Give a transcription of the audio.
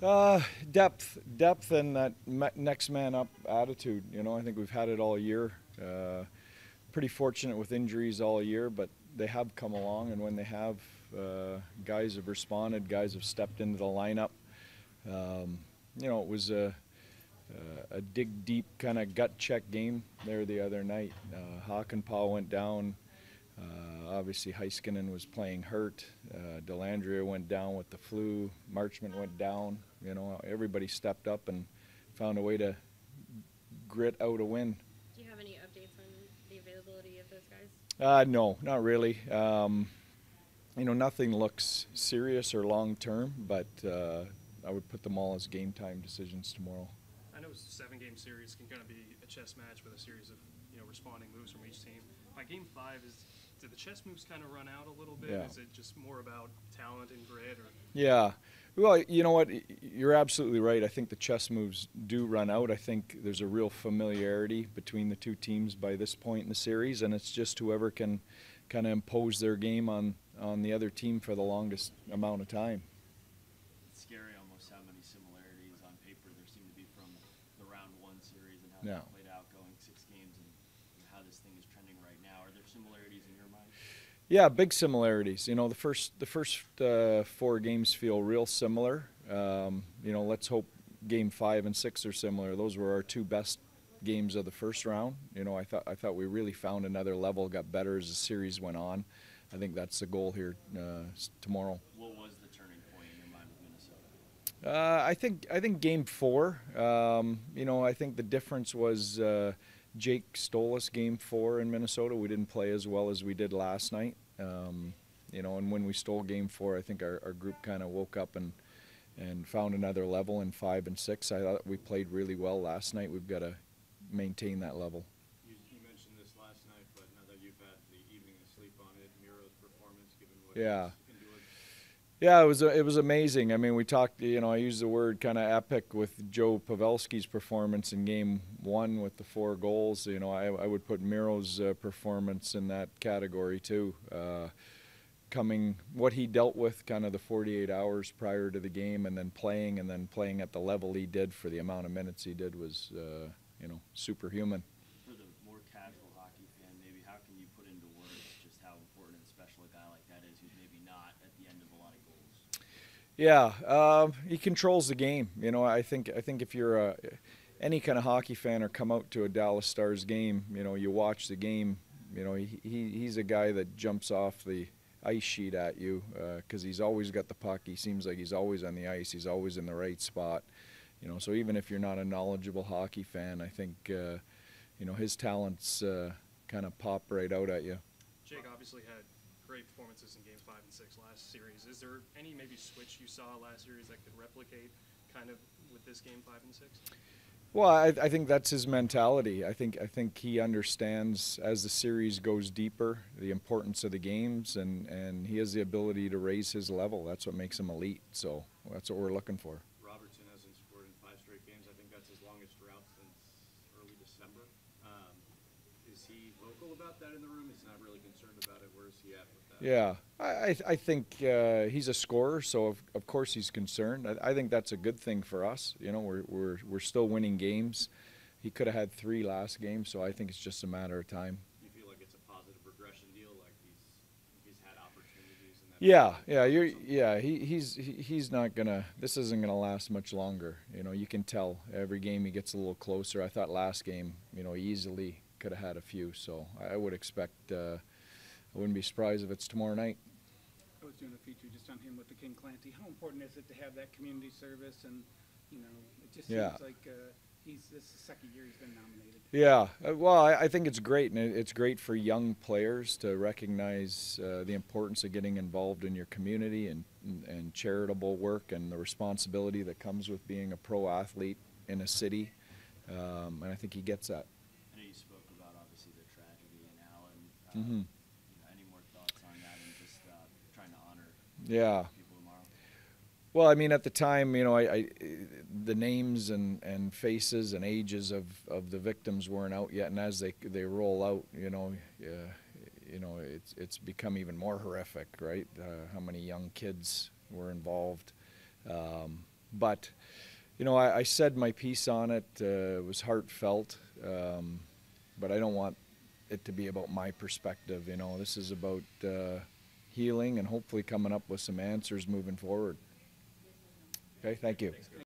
Uh, depth, depth, and that next man up attitude. You know, I think we've had it all year. Uh, pretty fortunate with injuries all year, but they have come along, and when they have, uh, guys have responded. Guys have stepped into the lineup. Um, you know, it was a, a dig deep kind of gut check game there the other night. Uh, Hakanpää went down. Uh, obviously, Heiskanen was playing hurt. Uh, Dellandrea went down with the flu. Marchment went down. You know, everybody stepped up and found a way to grit out a win. Do you have any updates on the availability of those guys? Uh, no, not really. Um, you know, nothing looks serious or long term, but uh, I would put them all as game time decisions tomorrow. I know a seven game series can kind of be a chess match with a series of you know responding moves from each team. By game five, is did the chess moves kind of run out a little bit? Yeah. Is it just more about talent and grit, or Yeah. Well, you know what? You're absolutely right. I think the chess moves do run out. I think there's a real familiarity between the two teams by this point in the series, and it's just whoever can kind of impose their game on, on the other team for the longest amount of time. It's scary almost how many similarities on paper there seem to be from the round one series and how Yeah. that played out going six games and, and how this thing is trending right now. Are there similarities in your mind? Yeah, big similarities. You know, the first the first uh, four games feel real similar. Um, you know, let's hope game five and six are similar. Those were our two best games of the first round. You know, I thought I thought we really found another level, got better as the series went on. I think that's the goal here uh, tomorrow. What was the turning point in your mind with Minnesota? Uh, I think I think game four. Um, you know, I think the difference was uh, Jake stole us game four in Minnesota. We didn't play as well as we did last night. Um, you know, and when we stole game four, I think our, our group kind of woke up and and found another level in five and six. I thought we played really well last night. We've got to maintain that level. You, you mentioned this last night, but now that you've had the evening to sleep on it, Miro's performance, given what Yeah. Yeah, it was it was amazing. I mean, we talked. You know, I used the word kind of epic with Joe Pavelski's performance in Game One with the four goals. You know, I, I would put Miro's uh, performance in that category too. Uh, coming, what he dealt with, kind of the 48 hours prior to the game, and then playing, and then playing at the level he did for the amount of minutes he did was, uh, you know, superhuman. For the more casual hockey fan, maybe how can you put into words just how important and special a guy like that is who's maybe not at the end of a lot of goals? Yeah, um, he controls the game. You know, I think I think if you're a, any kind of hockey fan or come out to a Dallas Stars game, you know, you watch the game. You know, he, he he's a guy that jumps off the ice sheet at you because he's always got the puck. He seems like he's always on the ice. He's always in the right spot. You know, so even if you're not a knowledgeable hockey fan, I think uh, you know his talents uh, kind of pop right out at you. Jake obviously had great performances in games five and six last series. Is there any maybe switch you saw last series that could replicate kind of with this game five and six? Well, I, I think that's his mentality. I think I think he understands as the series goes deeper the importance of the games, and, and he has the ability to raise his level. That's what makes him elite. So that's what we're looking for. Robertson hasn't scored in five straight games. I think that's his longest drought since early December. Um, vocal about that in the room? He's not really concerned about it. Where is he at with that? Yeah, I, I- think uh, he's a scorer, so of, of course he's concerned. I, I think that's a good thing for us. You know, we're, we're, we're still winning games. He could have had three last game, so I think it's just a matter of time. You feel like it's a positive regression deal, like he's he's had opportunities. Yeah, yeah, you're, yeah. He, he's he, he's not gonna. This isn't gonna last much longer. You know, you can tell every game he gets a little closer. I thought last game, you know, easily could have had a few. So I would expect. Uh, I wouldn't be surprised if it's tomorrow night. I was doing a feature just on him with the King Clancy. How important is it to have that community service? And you know, it just Yeah. seems like uh, he's this is the second year he's been nominated. Yeah, uh, well, I, I think it's great, and it's great for young players to recognize uh, the importance of getting involved in your community and, and, and charitable work and the responsibility that comes with being a pro athlete in a city. Um, and I think he gets that. I know you spoke about obviously the tragedy in You know, any more thoughts on that and just uh, trying to honor Yeah. people tomorrow? Well, I mean, at the time, you know, I, I the names and, and faces and ages of, of the victims weren't out yet, and as they they roll out, you know, uh, you know, it's it's become even more horrific, right? Uh, how many young kids were involved? Um, but you know, I, I said my piece on it. Uh, it was heartfelt, um, but I don't want it to be about my perspective. You know, this is about uh, healing and hopefully coming up with some answers moving forward. Okay, thank you.